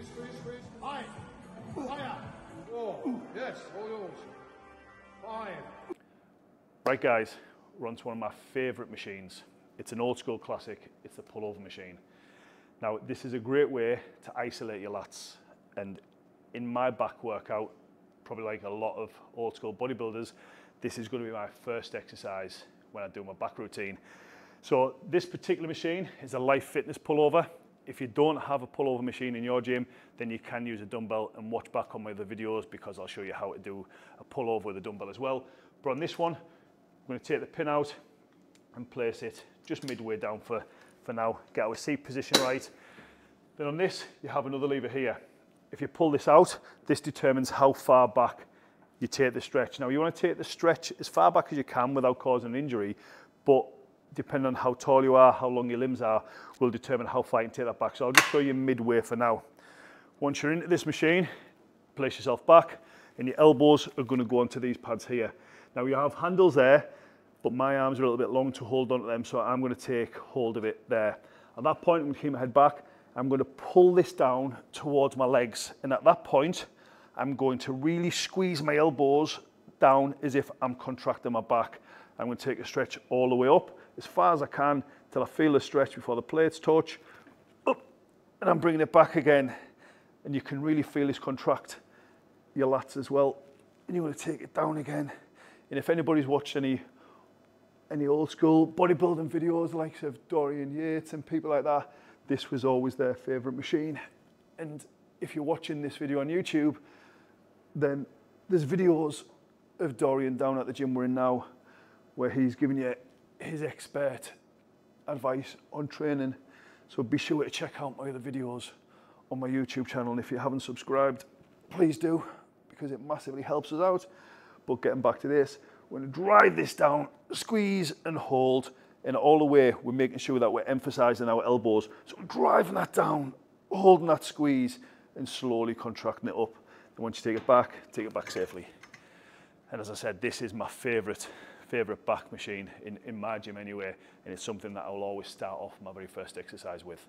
squeeze, squeeze, squeeze. High. Higher. Four. Yes, all yours. Five. Right guys, we're on to one of my favourite machines. It's an old school classic, it's the pullover machine. Now this is a great way to isolate your lats and in my back workout, probably like a lot of old school bodybuilders, this is going to be my first exercise when I do my back routine. So this particular machine is a Life Fitness pullover. If you don't have a pullover machine in your gym, then you can use a dumbbell and watch back on my other videos because I'll show you how to do a pullover with a dumbbell as well. But on this one, I'm going to take the pin out and place it just midway down for, for now. Get our seat position right. Then on this, you have another lever here. If you pull this out, this determines how far back you take the stretch. Now you want to take the stretch as far back as you can without causing an injury, but depending on how tall you are, how long your limbs are, will determine how far you can take that back. So I'll just show you midway for now. Once you're into this machine, place yourself back and your elbows are going to go onto these pads here. Now you have handles there, but my arms are a little bit long to hold onto them, so I'm going to take hold of it there. At that point, I'm to keep my head back. I'm going to pull this down towards my legs, and at that point, I'm going to really squeeze my elbows down as if I'm contracting my back. I'm going to take a stretch all the way up as far as I can till I feel the stretch before the plates touch. Up, and I'm bringing it back again. And you can really feel this contract your lats as well. And you want to take it down again. And if anybody's watched any any old school bodybuilding videos like of Dorian Yates and people like that, this was always their favorite machine. And if you're watching this video on YouTube, then there's videos of Dorian down at the gym we're in now where he's giving you his expert advice on training. So be sure to check out my other videos on my YouTube channel. And if you haven't subscribed, please do because it massively helps us out. But getting back to this, we're gonna drive this down, squeeze and hold. And all the way, we're making sure that we're emphasizing our elbows. So we're driving that down, holding that squeeze and slowly contracting it up. And once you take it back, take it back safely. And as I said, this is my favorite, favourite back machine in, in my gym anyway, and it's something that I'll always start off my very first exercise with.